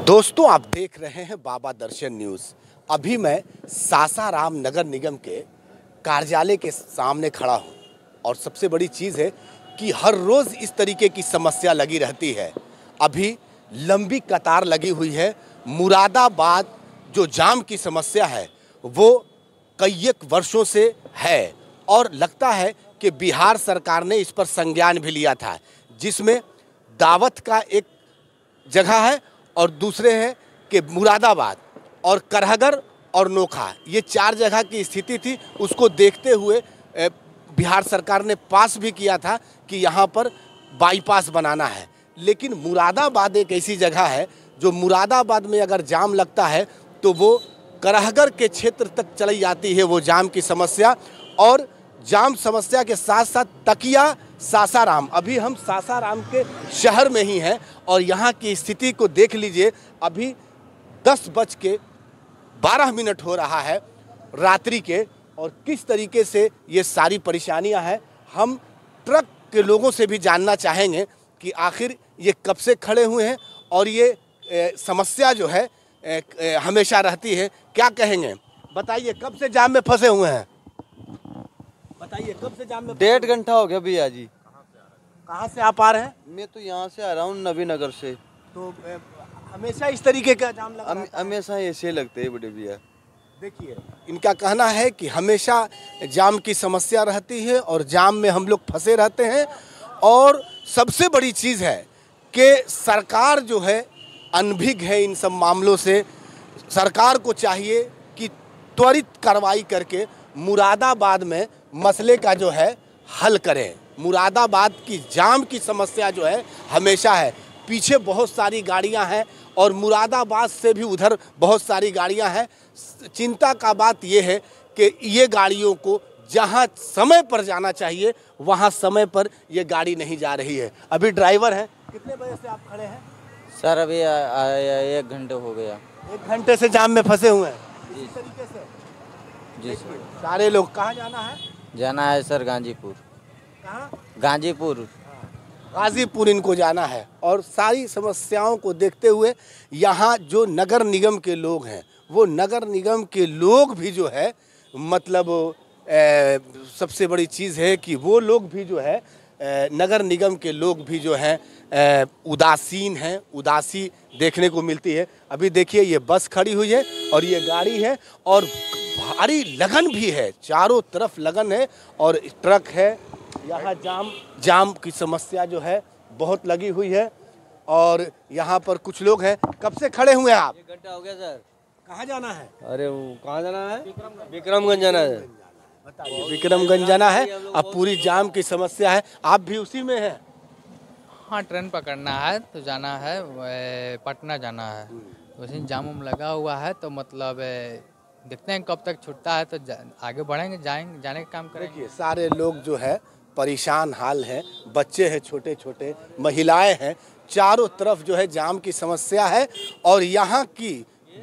दोस्तों, आप देख रहे हैं बाबा दर्शन न्यूज़। अभी मैं सासाराम नगर निगम के कार्यालय के सामने खड़ा हूँ और सबसे बड़ी चीज़ है कि हर रोज़ इस तरीके की समस्या लगी रहती है। अभी लंबी कतार लगी हुई है। मुरादाबाद जो जाम की समस्या है, वो कई एक वर्षों से है और लगता है कि बिहार सरकार ने इस पर संज्ञान भी लिया था, जिसमें दावत का एक जगह है और दूसरे हैं कि मुरादाबाद और करहगर और नोखा। ये चार जगह की स्थिति थी। उसको देखते हुए बिहार सरकार ने पास भी किया था कि यहाँ पर बाईपास बनाना है। लेकिन मुरादाबाद एक ऐसी जगह है, जो मुरादाबाद में अगर जाम लगता है तो वो करहगर के क्षेत्र तक चली जाती है, वो जाम की समस्या। और जाम समस्या के साथ साथ तकिया सासाराम। अभी हम सासाराम के शहर में ही हैं और यहाँ की स्थिति को देख लीजिए। अभी दस बज के बारह मिनट हो रहा है रात्रि के और किस तरीके से ये सारी परेशानियाँ हैं हम ट्रक के लोगों से भी जानना चाहेंगे कि आखिर ये कब से खड़े हुए हैं और ये ए, समस्या जो है ए, ए, हमेशा रहती है। क्या कहेंगे? बताइए कब से जाम में फंसे हुए हैं? बताइए कब से जाम में डेढ़ घंटा हो गया भैया जी। कहाँ से आप आ रहे हैं? मैं तो यहाँ से आ रहा हूँ नबी नगर से। तो हमेशा इस तरीके का जाम लगा हम- हमेशा ऐसे लगते हैं बड़े भैया। देखिए। इनका कहना है कि हमेशा जाम की समस्या रहती है और जाम में हम लोग फंसे रहते हैं। और सबसे बड़ी चीज़ है कि सरकार जो है अनभिज्ञ है इन सब मामलों से। सरकार को चाहिए कि त्वरित कार्रवाई करके मुरादाबाद में मसले का जो है हल करें। मुरादाबाद की जाम की समस्या जो है हमेशा है। पीछे बहुत सारी गाड़ियाँ हैं और मुरादाबाद से भी उधर बहुत सारी गाड़ियाँ हैं। चिंता का बात यह है कि ये गाड़ियों को जहाँ समय पर जाना चाहिए वहाँ समय पर ये गाड़ी नहीं जा रही है। अभी ड्राइवर हैं कितने बजे से आप खड़े हैं? सर अभी आ- एक घंटे हो गया। एक घंटे से जाम में फंसे हुए हैं। इस तरीके से? जी सर सारे लोग कहाँ जाना है? जाना है सर गाजीपुर। कहाँ? गाजीपुर। गाजीपुर इनको जाना है और सारी समस्याओं को देखते हुए यहाँ जो नगर निगम के लोग हैं वो नगर निगम के लोग भी जो है मतलब ए, सबसे बड़ी चीज़ है कि वो लोग भी जो है ए, नगर निगम के लोग भी जो हैं उदासीन हैं उदासी देखने को मिलती है। अभी देखिए ये बस खड़ी हुई है और ये गाड़ी है और भारी लगन भी है। चारों तरफ़ लगन है और ट्रक है। यहाँ जाम जाम की समस्या जो है बहुत लगी हुई है और यहाँ पर कुछ लोग हैं। कब से खड़े हुए हैं आप? एक घंटा हो गया सर। कहाँ जाना है? अरे वो कहाँ जाना है? विक्रमगंज जाना है। बताइए। विक्रमगंज जाना है। अब पूरी जाम की समस्या है। आप भी उसी में हैं? हाँ ट्रेन पकड़ना है तो जाना है। पटना जाना है। तो उसी जाम लगा हुआ है तो मतलब देखते हैं कब तक छूटता है तो आगे बढ़ेंगे जाएँगे जाने का काम करेंगे। देखिए सारे लोग जो है परेशान हाल हैं बच्चे हैं छोटे छोटे महिलाएँ हैं चारों तरफ़ जो है जाम की समस्या है और यहाँ की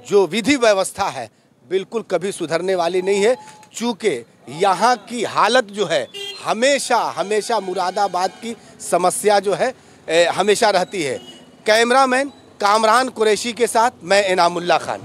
जो विधि व्यवस्था है बिल्कुल कभी सुधरने वाली नहीं है चूँकि यहाँ की हालत जो है हमेशा हमेशा मुरादाबाद की समस्या जो है ए, हमेशा रहती है। कैमरामैन कामरान कुरैशी के साथ मैं इनामुल्ला खान।